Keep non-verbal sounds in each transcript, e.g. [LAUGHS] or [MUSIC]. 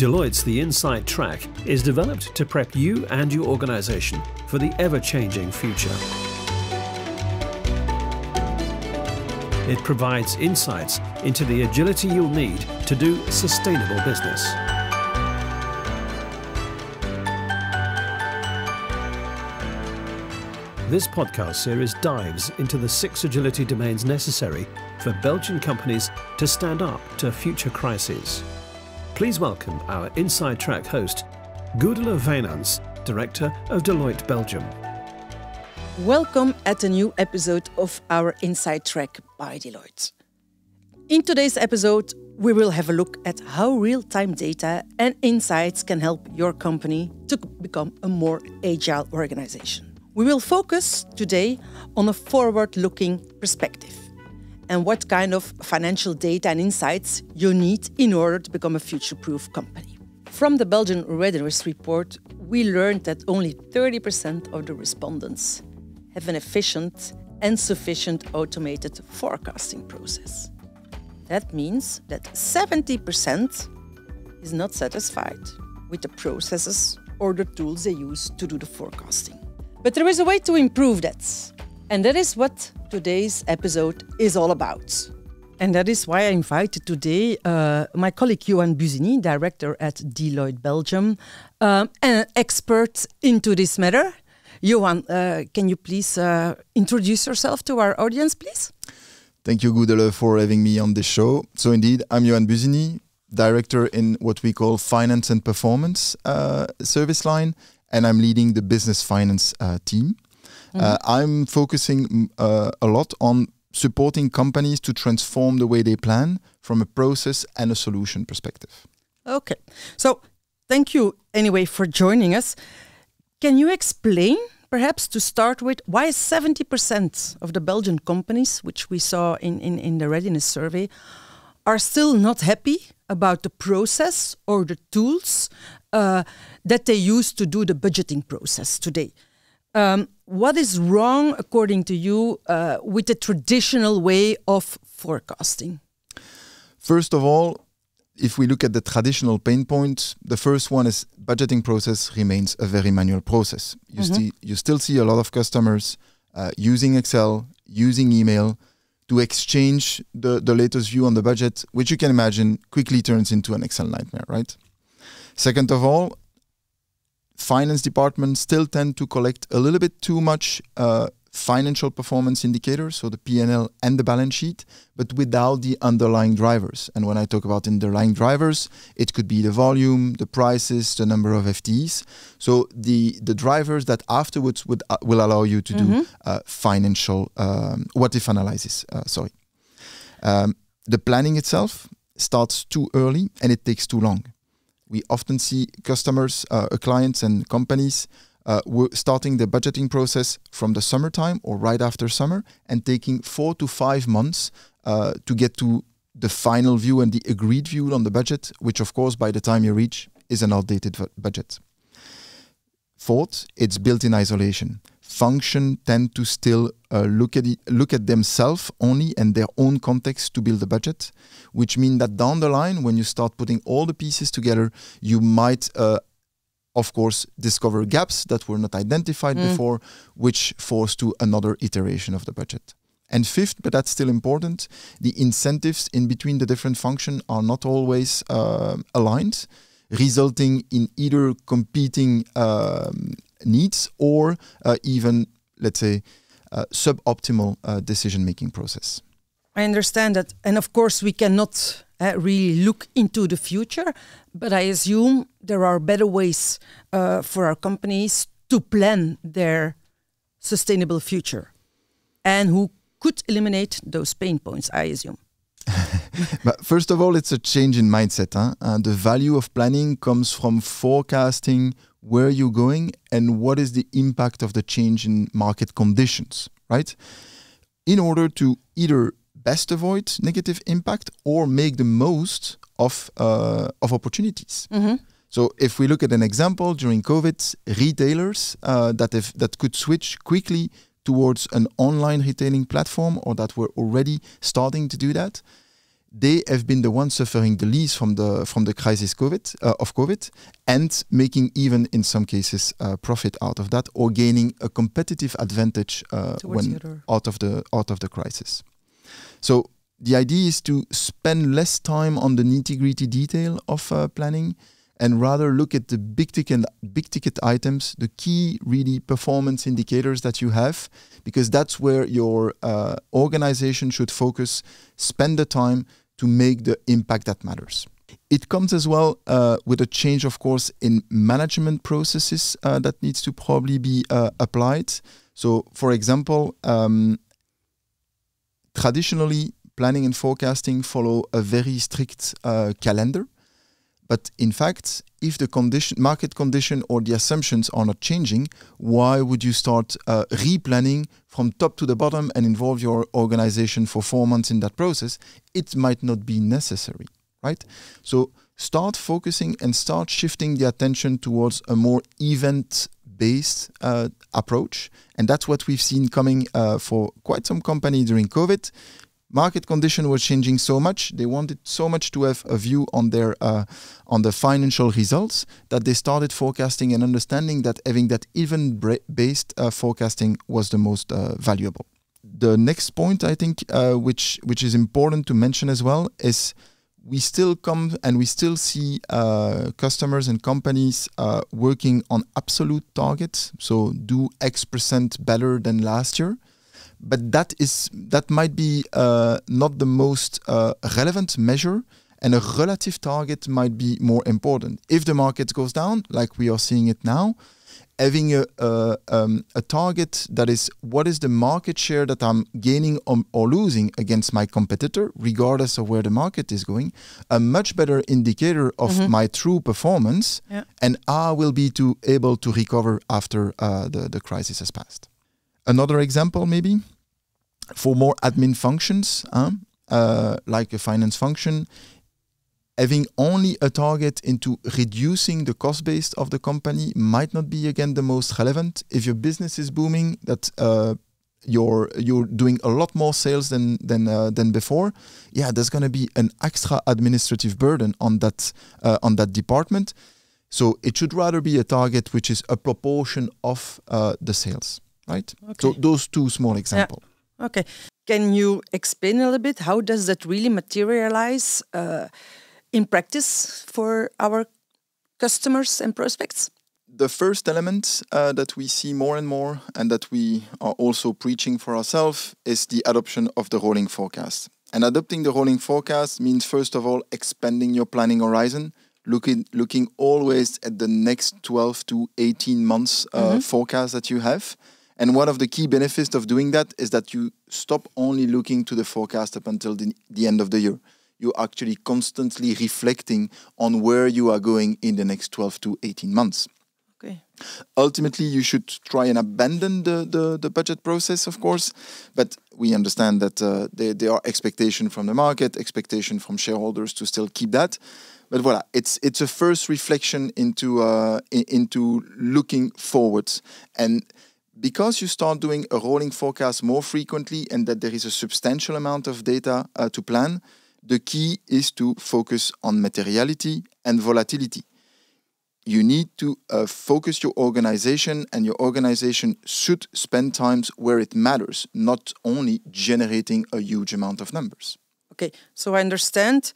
Deloitte's The Inside Track is developed to prep you and your organization for the ever changing future. It provides insights into the agility you'll need to do sustainable business. This podcast series dives into the six agility domains necessary for Belgian companies to stand up to future crises. Please welcome our Inside Track host, Gudula Wijnands, Director of Deloitte Belgium. Welcome at a new episode of our Inside Track by Deloitte. In today's episode, we will have a look at how real time data and insights can help your company to become a more agile organization. We will focus today on a forward looking perspective and what kind of financial data and insights you need in order to become a future proof company. From the Belgian Readiness Report, we learned that only 30% of the respondents have an efficient and sufficient automated forecasting process. That means that 70% is not satisfied with the processes or the tools they use to do the forecasting. But there is a way to improve that. And that is what today's episode is all about. And that is why I invited today uh, my colleague Johan Buzini, director at Deloitte Belgium, um, and an expert into this matter. Johan, uh, can you please uh, introduce yourself to our audience, please? Thank you, Gudula, for having me on this show. So, indeed, I'm Johan Buzini, director in what we call finance and performance uh, service line and I'm leading the business finance uh, team. Mm-hmm. Uh, I'm focusing mm, uh, a lot on supporting companies to transform the way they plan from a process and a solution perspective. Okay. So, thank you anyway for joining us. Can you explain, perhaps to start with, why 70% of the Belgian companies, which we saw in, in, in the readiness survey, are still not happy about the process or the tools uh, that they use to do the budgeting process today. Um, what is wrong, according to you, uh, with the traditional way of forecasting? First of all, if we look at the traditional pain points, the first one is budgeting process remains a very manual process. You, mm-hmm. sti- you still see a lot of customers uh, using Excel, using email to exchange the, the latest view on the budget, which you can imagine quickly turns into an Excel nightmare, right? Second of all, finance departments still tend to collect a little bit too much uh, financial performance indicators, so the P&L and the balance sheet, but without the underlying drivers. And when I talk about underlying drivers, it could be the volume, the prices, the number of FTEs. So the the drivers that afterwards would uh, will allow you to mm-hmm. do uh, financial um, what if analysis. Uh, sorry, um, the planning itself starts too early and it takes too long we often see customers, uh, clients, and companies uh, starting the budgeting process from the summertime or right after summer and taking four to five months uh, to get to the final view and the agreed view on the budget, which, of course, by the time you reach, is an outdated budget. Fourth, it's built in isolation function tend to still uh, look at it, look at themselves only and their own context to build a budget, which means that down the line, when you start putting all the pieces together, you might, uh, of course, discover gaps that were not identified mm. before, which force to another iteration of the budget. And fifth, but that's still important, the incentives in between the different functions are not always uh, aligned, resulting in either competing um, needs or uh, even, let's say, uh, suboptimal uh, decision making process. I understand that. And of course, we cannot uh, really look into the future, but I assume there are better ways uh, for our companies to plan their sustainable future and who could eliminate those pain points, I assume. [LAUGHS] but first of all, it's a change in mindset. Huh? Uh, the value of planning comes from forecasting where you're going and what is the impact of the change in market conditions, right? In order to either best avoid negative impact or make the most of uh, of opportunities. Mm-hmm. So if we look at an example during COVID, retailers uh, that have, that could switch quickly towards an online retailing platform or that were already starting to do that, they have been the ones suffering the least from the from the crisis COVID uh, of COVID, and making even in some cases uh, profit out of that, or gaining a competitive advantage uh, when out of the out of the crisis. So the idea is to spend less time on the nitty gritty detail of uh, planning and rather look at the big ticket big ticket items, the key really performance indicators that you have, because that's where your uh, organization should focus, spend the time to make the impact that matters. It comes as well uh, with a change, of course, in management processes uh, that needs to probably be uh, applied. So, for example, um, traditionally, planning and forecasting follow a very strict uh, calendar. But in fact, if the condition, market condition or the assumptions are not changing, why would you start uh, replanning from top to the bottom and involve your organization for four months in that process? It might not be necessary, right? So start focusing and start shifting the attention towards a more event based uh, approach. And that's what we've seen coming uh, for quite some company during COVID market condition was changing so much they wanted so much to have a view on their uh, on the financial results that they started forecasting and understanding that having that event based uh, forecasting was the most uh, valuable. The next point i think uh, which which is important to mention as well is we still come and we still see uh, customers and companies uh, working on absolute targets so do x percent better than last year but that is that might be uh, not the most uh, relevant measure and a relative target might be more important if the market goes down like we are seeing it now having a, a, um, a target that is what is the market share that i'm gaining or losing against my competitor regardless of where the market is going a much better indicator of mm-hmm. my true performance yeah. and i will be to able to recover after uh, the, the crisis has passed Another example, maybe for more admin functions, uh, like a finance function, having only a target into reducing the cost base of the company might not be again the most relevant. If your business is booming, that uh, you're you're doing a lot more sales than than uh, than before. Yeah, there's going to be an extra administrative burden on that uh, on that department. So it should rather be a target which is a proportion of uh, the sales right? Okay. So those two small examples. Yeah. Okay. Can you explain a little bit how does that really materialize uh, in practice for our customers and prospects? The first element uh, that we see more and more, and that we are also preaching for ourselves, is the adoption of the rolling forecast. And adopting the rolling forecast means, first of all, expanding your planning horizon, looking looking always at the next 12 to 18 months uh, mm -hmm. forecast that you have and one of the key benefits of doing that is that you stop only looking to the forecast up until the, the end of the year. You're actually constantly reflecting on where you are going in the next 12 to 18 months. Okay. Ultimately, you should try and abandon the, the, the budget process, of course, but we understand that uh, there, there are expectations from the market, expectation from shareholders to still keep that. But voilà, it's it's a first reflection into uh, into looking forwards and because you start doing a rolling forecast more frequently and that there is a substantial amount of data uh, to plan, the key is to focus on materiality and volatility. You need to uh, focus your organization, and your organization should spend times where it matters, not only generating a huge amount of numbers. Okay, so I understand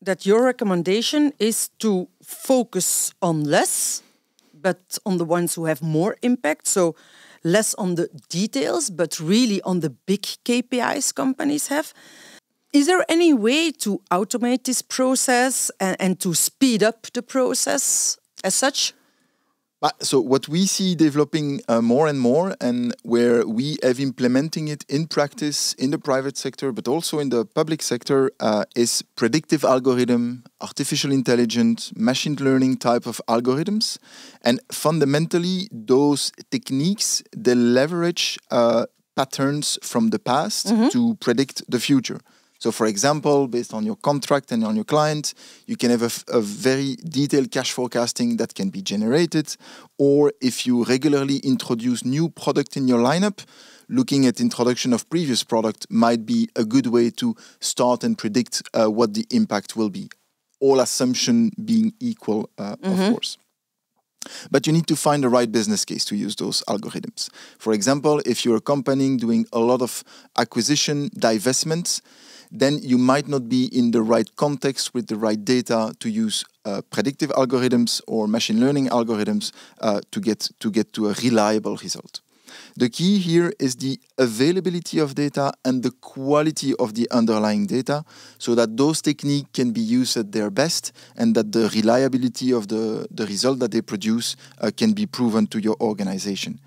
that your recommendation is to focus on less, but on the ones who have more impact. So less on the details, but really on the big KPIs companies have. Is there any way to automate this process and, and to speed up the process as such? So what we see developing uh, more and more, and where we have implementing it in practice in the private sector, but also in the public sector, uh, is predictive algorithm, artificial intelligence, machine learning type of algorithms, and fundamentally those techniques they leverage uh, patterns from the past mm -hmm. to predict the future. So, for example, based on your contract and on your client, you can have a, a, very detailed cash forecasting that can be generated. Or if you regularly introduce new product in your lineup, looking at introduction of previous product might be a good way to start and predict uh, what the impact will be. All assumption being equal, uh, mm-hmm. of course. But you need to find the right business case to use those algorithms. For example, if you're a company doing a lot of acquisition, divestments, then you might not be in the right context with the right data to use uh, predictive algorithms or machine learning algorithms uh, to get to get to a reliable result. The key here is the availability of data and the quality of the underlying data so that those techniques can be used at their best and that the reliability of the, the result that they produce uh, can be proven to your organization.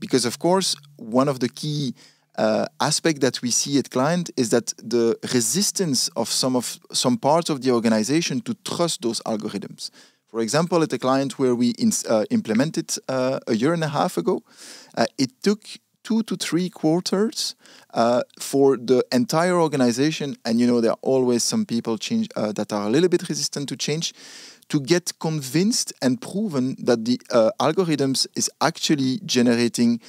Because, of course, one of the key uh, aspect that we see at client is that the resistance of some of some parts of the organization to trust those algorithms. For example, at a client where we uh, implemented uh, a year and a half ago, uh, it took two to three quarters uh, for the entire organization, and you know there are always some people change uh, that are a little bit resistant to change, to get convinced and proven that the uh, algorithms is actually generating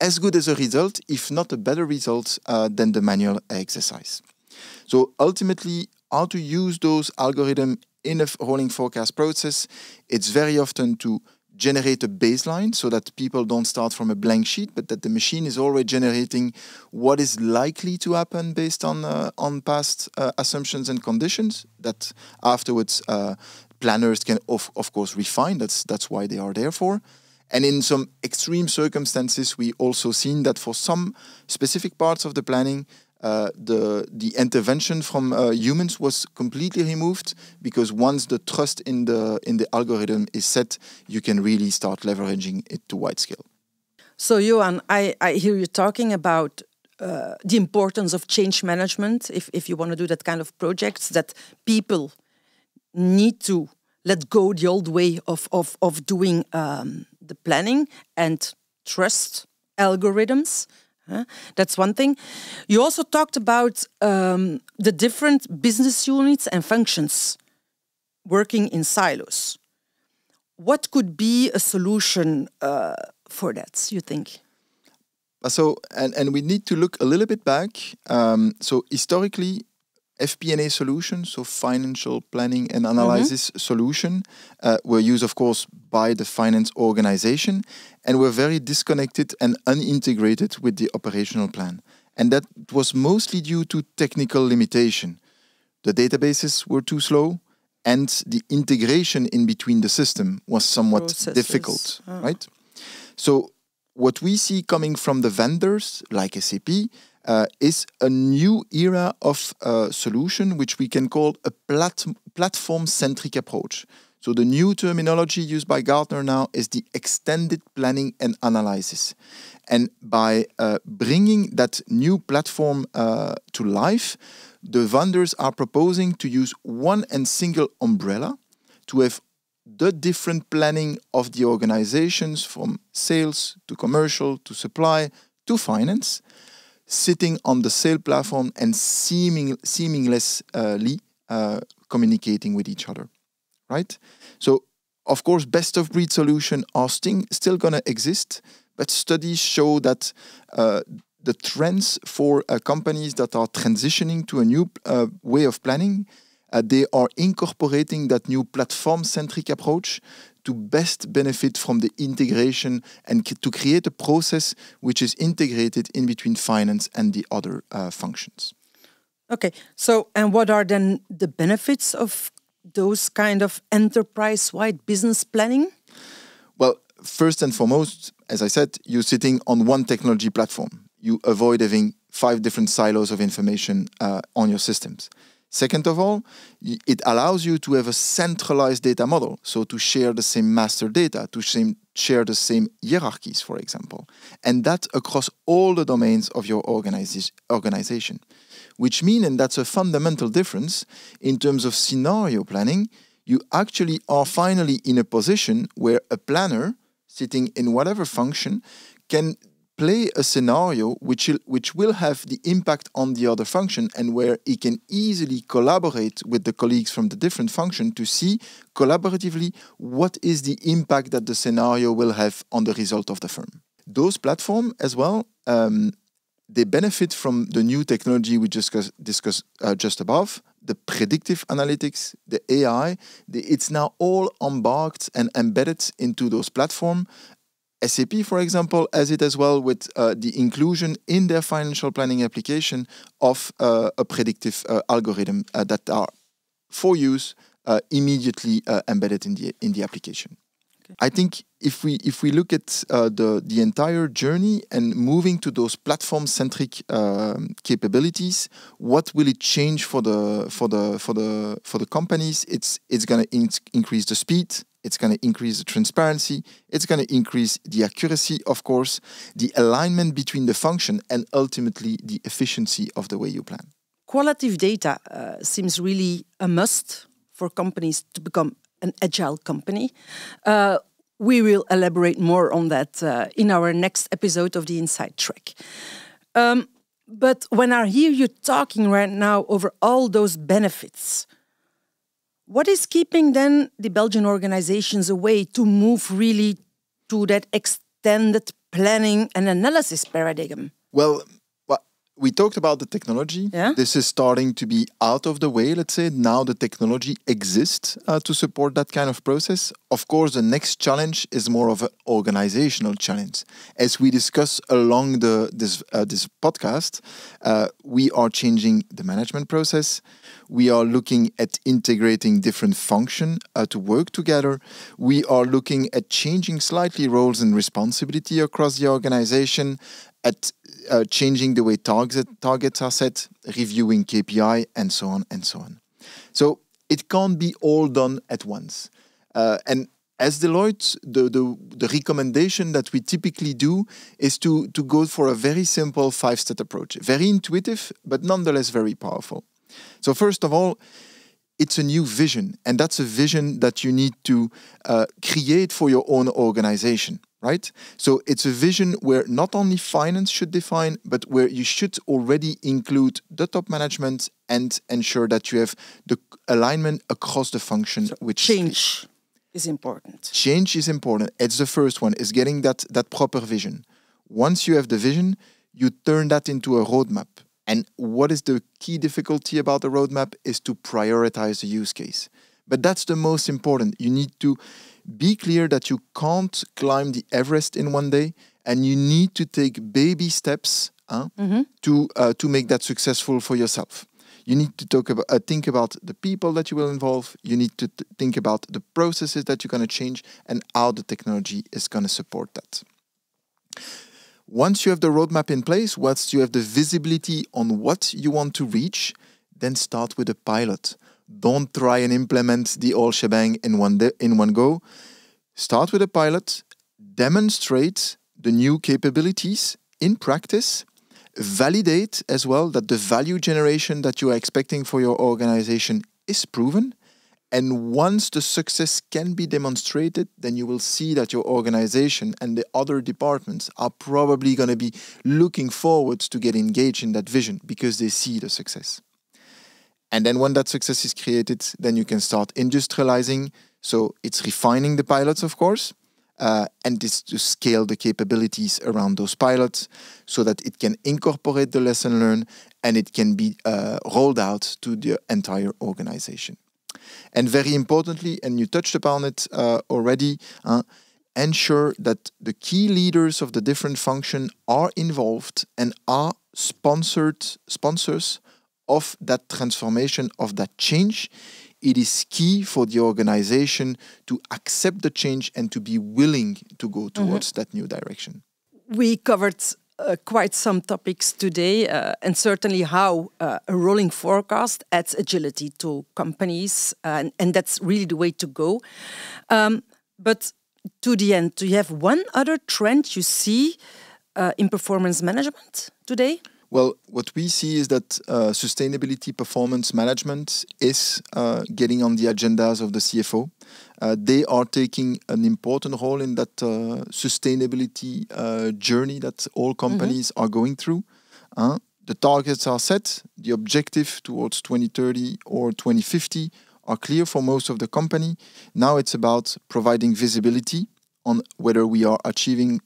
as good as a result, if not a better result uh, than the manual exercise. So ultimately, how to use those algorithms in a rolling forecast process, it's very often to generate a baseline so that people don't start from a blank sheet, but that the machine is already generating what is likely to happen based on uh, on past uh, assumptions and conditions. That afterwards uh, planners can of, of course refine. That's that's why they are there for. And in some extreme circumstances, we also seen that for some specific parts of the planning, uh, the the intervention from uh, humans was completely removed because once the trust in the in the algorithm is set, you can really start leveraging it to wide scale. So, Johan, I, I hear you talking about uh, the importance of change management if, if you want to do that kind of projects that people need to let go the old way of, of, of doing um, the planning and trust algorithms. Uh, that's one thing. You also talked about um, the different business units and functions working in silos. What could be a solution uh, for that, you think? So, and, and we need to look a little bit back. Um, so, historically, FP&A solution, so financial planning and analysis mm-hmm. solution, uh, were used, of course, by the finance organization, and were very disconnected and unintegrated with the operational plan. And that was mostly due to technical limitation. The databases were too slow, and the integration in between the system was somewhat Processes. difficult, oh. right? So, what we see coming from the vendors like SAP uh, is a new era of uh, solution which we can call a plat platform centric approach. So the new terminology used by Gartner now is the extended planning and analysis. And by uh, bringing that new platform uh, to life, the vendors are proposing to use one and single umbrella to have the different planning of the organizations from sales to commercial to supply to finance sitting on the sale platform and seeming seamlessly uh, communicating with each other, right? So, of course, best of breed solution are still gonna exist, but studies show that uh, the trends for uh, companies that are transitioning to a new uh, way of planning, uh, they are incorporating that new platform-centric approach to best benefit from the integration and to create a process which is integrated in between finance and the other uh, functions. Okay, so and what are then the benefits of those kind of enterprise-wide business planning? Well, first and foremost, as I said, you're sitting on one technology platform. You avoid having five different silos of information uh, on your systems. Second of all, it allows you to have a centralized data model, so to share the same master data, to share the same hierarchies, for example, and that across all the domains of your organization. Which means, and that's a fundamental difference in terms of scenario planning, you actually are finally in a position where a planner sitting in whatever function can play a scenario which will, which will have the impact on the other function and where he can easily collaborate with the colleagues from the different function to see collaboratively what is the impact that the scenario will have on the result of the firm. Those platforms as well, um, they benefit from the new technology we discussed uh, just above, the predictive analytics, the AI. The, it's now all embarked and embedded into those platforms SAP, for example, has it as well with uh, the inclusion in their financial planning application of uh, a predictive uh, algorithm uh, that are for use uh, immediately uh, embedded in the in the application. Okay. I think if we if we look at the the entire journey and moving to those platform centric um, capabilities, what will it change for the for the for the for the companies? It's it's going to in increase the speed it's going to increase the transparency, it's going to increase the accuracy, of course, the alignment between the function, and ultimately the efficiency of the way you plan. Qualitative data uh, seems really a must for companies to become an agile company. Uh, we will elaborate more on that uh, in our next episode of the Inside Track. Um, but when I hear you talking right now over all those benefits, what is keeping then the Belgian organizations away to move really to that extended planning and analysis paradigm? Well, we talked about the technology. Yeah? This is starting to be out of the way, let's say. Now the technology exists uh, to support that kind of process. Of course, the next challenge is more of an organizational challenge. As we discuss along the this uh, this podcast, uh, we are changing the management process. We are looking at integrating different functions uh, to work together. We are looking at changing slightly roles and responsibility across the organization at uh, changing the way target, targets are set, reviewing KPI, and so on and so on. So it can't be all done at once. Uh, and as Deloitte, the, the, the, recommendation that we typically do is to, to go for a very simple five step approach. Very intuitive, but nonetheless very powerful. So, first of all, it's a new vision, and that's a vision that you need to uh, create for your own organization right? So it's a vision where not only finance should define, but where you should already include the top management and ensure that you have the alignment across the function. So which change is important. Change is important. It's the first one. Is getting that that proper vision. Once you have the vision, you turn that into a roadmap. And what is the key difficulty about the roadmap is to prioritize the use case. But that's the most important. You need to be clear that you can't climb the Everest in one day and you need to take baby steps mm-hmm. to, uh, to make that successful for yourself. You need to talk about, uh, think about the people that you will involve. You need to th- think about the processes that you're going to change and how the technology is going to support that. Once you have the roadmap in place, once you have the visibility on what you want to reach, then start with a pilot. Don't try and implement the all shebang in one in one go. Start with a pilot, demonstrate the new capabilities in practice, validate as well that the value generation that you are expecting for your organization is proven. And once the success can be demonstrated, then you will see that your organization and the other departments are probably going to be looking forward to get engaged in that vision because they see the success. And then when that success is created, then you can start industrializing. So it's refining the pilots, of course, uh, and it's to scale the capabilities around those pilots so that it can incorporate the lesson learned and it can be uh, rolled out to the entire organization. And very importantly, and you touched upon it uh, already, uh, ensure that the key leaders of the different function are involved and are sponsored sponsors of that transformation, of that change, it is key for the organization to accept the change and to be willing to go mm-hmm. towards mm-hmm. that new direction. We covered uh, quite some topics today, uh, and certainly how uh, a rolling forecast adds agility to companies, and, and, that's really the way to go. Um, but to the end, do you have one other trend you see uh, in performance management today? Well, what we see is that uh, sustainability performance management is uh, getting on the agendas of the CFO. Uh, they are taking an important role in that uh, sustainability uh, journey that all mm-hmm. companies mm-hmm. are going through. Uh, the targets are set, the objective towards 2030 or 2050 are clear for most of the company. Now it's about providing visibility on whether we are achieving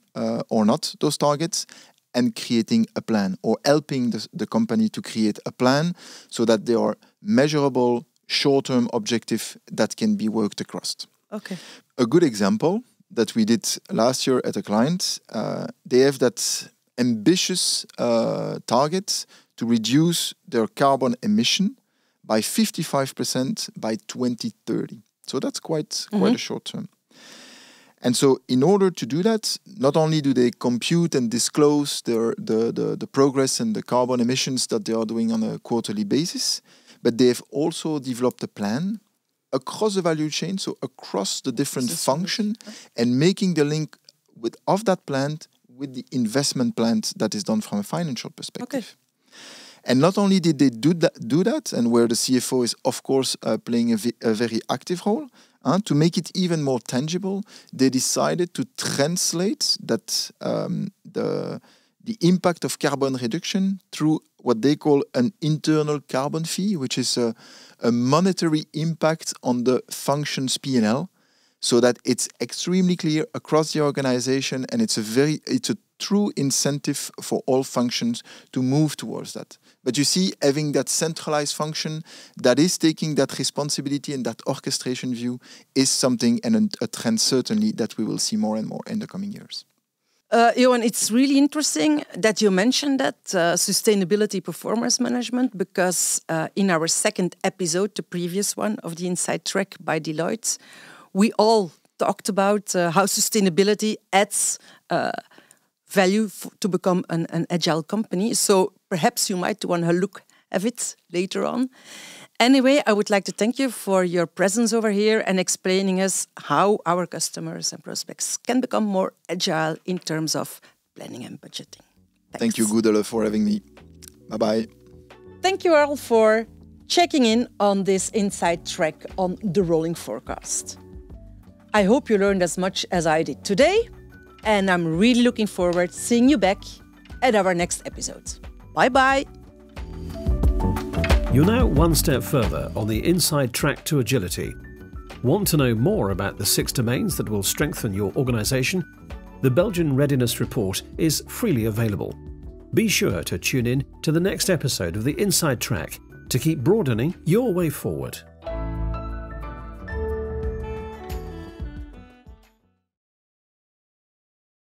or not those targets and creating a plan or helping the, the company to create a plan so that there are measurable short-term objectives that can be worked across. Okay. A good example that we did last year at a client, uh, they have that ambitious uh, target to reduce their carbon emission by 55% by 2030. So that's quite mm-hmm. quite a short term. And so, in order to do that, not only do they compute and disclose their, the, the, the progress and the carbon emissions that they are doing on a quarterly basis, but they have also developed a plan across the value chain, so across the different functions, and making the link with of that plant with the investment plan that is done from a financial perspective. Okay. And not only did they do that, do that, and where the CFO is, of course, uh, playing a, a very active role, uh, to make it even more tangible, they decided to translate that um, the the impact of carbon reduction through what they call an internal carbon fee, which is a, a monetary impact on the function's P&L, so that it's extremely clear across the organization, and it's a very it's a true incentive for all functions to move towards that. But you see, having that centralized function that is taking that responsibility and that orchestration view is something and a, trend certainly that we will see more and more in the coming years. Uh, Johan, it's really interesting that you mentioned that uh, sustainability performance management because uh, in our second episode, the previous one of the Inside Track by Deloitte, we all talked about uh, how sustainability adds uh, value to become an, an agile company. So perhaps you might want to look at it later on. Anyway, I would like to thank you for your presence over here and explaining us how our customers and prospects can become more agile in terms of planning and budgeting. Thanks. Thank you, Gudele, for having me. Bye bye. Thank you all for checking in on this inside track on the rolling forecast. I hope you learned as much as I did today and I'm really looking forward seeing you back at our next episode. Bye bye. You're now one step further on the inside track to agility. Want to know more about the six domains that will strengthen your organization? The Belgian Readiness Report is freely available. Be sure to tune in to the next episode of the Inside Track to keep broadening your way forward.